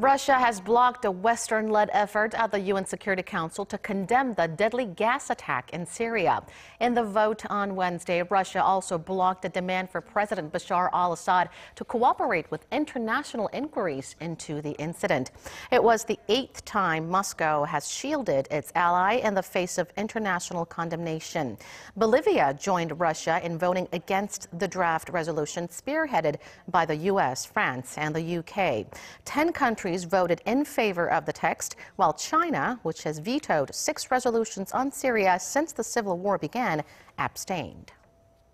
Russia has blocked a Western led effort at the UN Security Council to condemn the deadly gas attack in Syria. In the vote on Wednesday, Russia also blocked a demand for President Bashar al Assad to cooperate with international inquiries into the incident. It was the eighth time Moscow has shielded its ally in the face of international condemnation. Bolivia joined Russia in voting against the draft resolution spearheaded by the U.S., France, and the UK. Ten countries countries voted in favor of the text, while China, which has vetoed six resolutions on Syria since the civil war began, abstained.